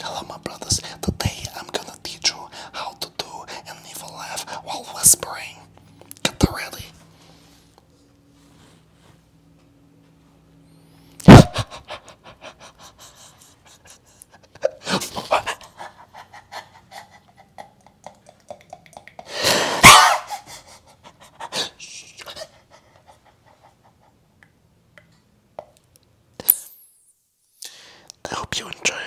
Hello, my brothers. Today I'm gonna teach you how to do an evil laugh while whispering. Get ready. I hope you enjoy.